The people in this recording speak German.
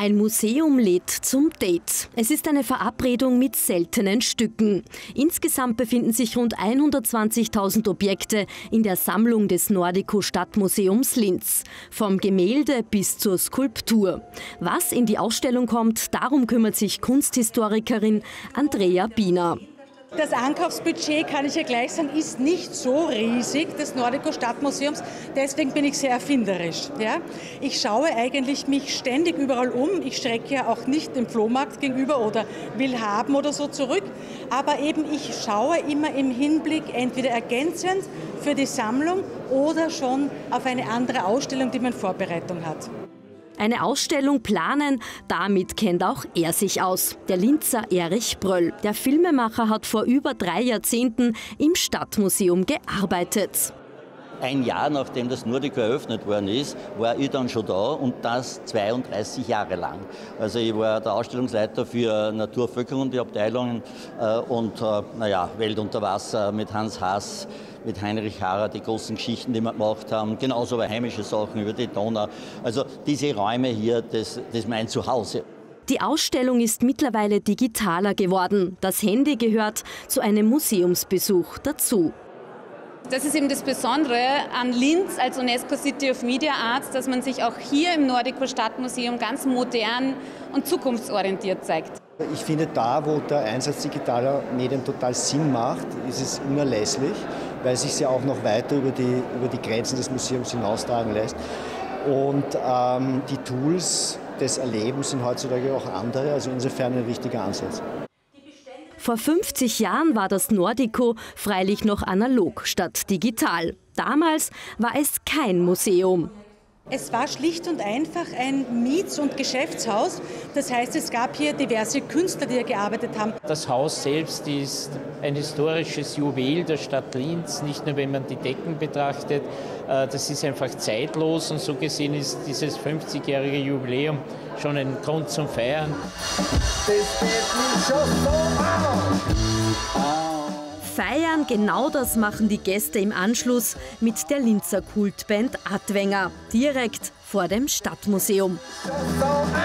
Ein Museum lädt zum Date. Es ist eine Verabredung mit seltenen Stücken. Insgesamt befinden sich rund 120.000 Objekte in der Sammlung des Nordico Stadtmuseums Linz. Vom Gemälde bis zur Skulptur. Was in die Ausstellung kommt, darum kümmert sich Kunsthistorikerin Andrea Biener. Das Ankaufsbudget, kann ich ja gleich sagen, ist nicht so riesig des Nordico Stadtmuseums. Deswegen bin ich sehr erfinderisch. Ja? Ich schaue eigentlich mich ständig überall um. Ich strecke ja auch nicht dem Flohmarkt gegenüber oder will haben oder so zurück. Aber eben ich schaue immer im Hinblick entweder ergänzend für die Sammlung oder schon auf eine andere Ausstellung, die man in Vorbereitung hat. Eine Ausstellung planen, damit kennt auch er sich aus. Der Linzer Erich Bröll. Der Filmemacher hat vor über drei Jahrzehnten im Stadtmuseum gearbeitet. Ein Jahr nachdem das Nordico eröffnet worden ist, war ich dann schon da und das 32 Jahre lang. Also ich war der Ausstellungsleiter für Natur, Völkerung, die Abteilungen äh, und äh, naja, Welt unter Wasser mit Hans Haas mit Heinrich Harrer, die großen Geschichten, die wir gemacht haben, genauso aber heimische Sachen über die Donau. Also diese Räume hier, das, das ist mein Zuhause. Die Ausstellung ist mittlerweile digitaler geworden. Das Handy gehört zu einem Museumsbesuch dazu. Das ist eben das Besondere an Linz als UNESCO City of Media Arts, dass man sich auch hier im Nordico Stadtmuseum ganz modern und zukunftsorientiert zeigt. Ich finde, da, wo der Einsatz digitaler Medien total Sinn macht, ist es unerlässlich weil sich sie auch noch weiter über die, über die Grenzen des Museums hinaustragen lässt. Und ähm, die Tools des Erlebens sind heutzutage auch andere, also insofern ein wichtiger Ansatz. Vor 50 Jahren war das Nordico freilich noch analog statt digital. Damals war es kein Museum. Es war schlicht und einfach ein Miets- und Geschäftshaus. Das heißt, es gab hier diverse Künstler, die hier gearbeitet haben. Das Haus selbst ist ein historisches Juwel der Stadt Linz, nicht nur wenn man die Decken betrachtet. Äh, das ist einfach zeitlos und so gesehen ist dieses 50-jährige Jubiläum schon ein Grund zum Feiern. Das geht schon so aus. Feiern, genau das machen die Gäste im Anschluss mit der Linzer Kultband Adwenger, direkt vor dem Stadtmuseum. So